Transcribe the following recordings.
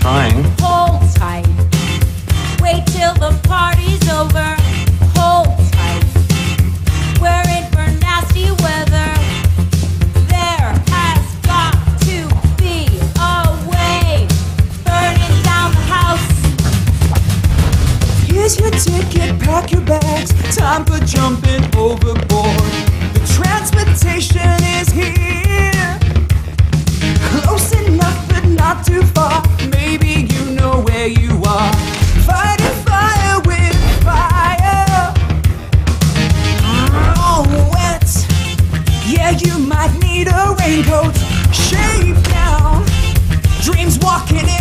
Trying. Hold tight. Wait till the party's over. Hold tight. We're in for nasty weather. There has got to be a way. Burning down the house. Here's your ticket, pack your bags. Time for jumping overboard. The transportation walking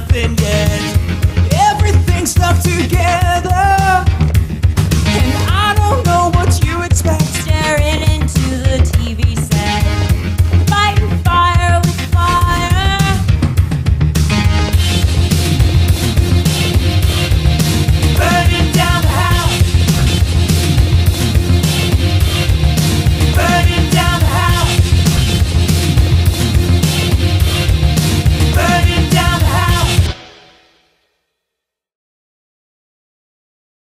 nothing